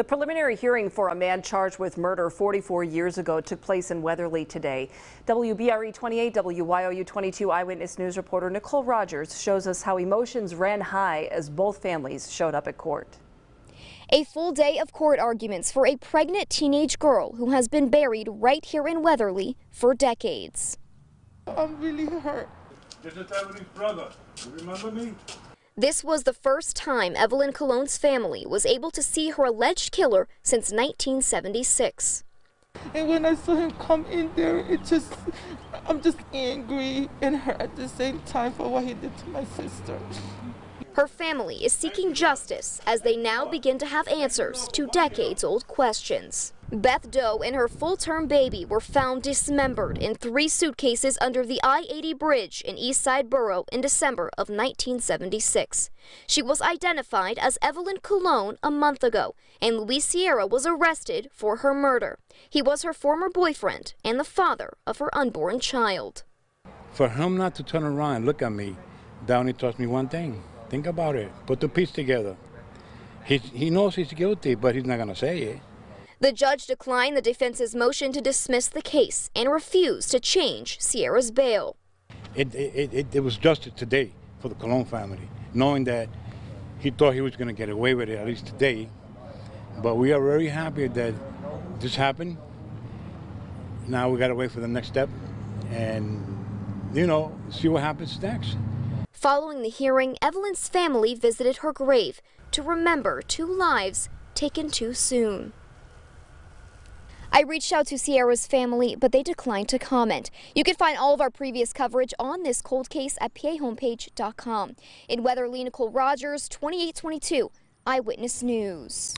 The preliminary hearing for a man charged with murder 44 years ago took place in Weatherly today. WBRE 28, WYOU 22 eyewitness news reporter Nicole Rogers shows us how emotions ran high as both families showed up at court. A full day of court arguments for a pregnant teenage girl who has been buried right here in Weatherly for decades. I'm really hurt. This is Evelyn's brother. You remember me? This was the first time Evelyn Colon's family was able to see her alleged killer since 1976. And when I saw him come in there, it just, I'm just angry and hurt at the same time for what he did to my sister. Her family is seeking justice as they now begin to have answers to decades old questions. Beth Doe and her full term baby were found dismembered in three suitcases under the I 80 bridge in Eastside Borough in December of 1976. She was identified as Evelyn Colon a month ago, and Luis Sierra was arrested for her murder. He was her former boyfriend and the father of her unborn child. For him not to turn around and look at me, that only taught me one thing. Think about it. Put the piece together. He, he knows he's guilty, but he's not going to say it. The judge declined the defense's motion to dismiss the case and refused to change Sierra's bail. It, it, it, it was justice today for the Colon family, knowing that he thought he was going to get away with it, at least today. But we are very happy that this happened. Now we got to wait for the next step and, you know, see what happens next. Following the hearing, Evelyn's family visited her grave to remember two lives taken too soon. I reached out to Sierra's family, but they declined to comment. You can find all of our previous coverage on this cold case at pahomepage.com. In Weatherly, Nicole Rogers, 2822 Eyewitness News.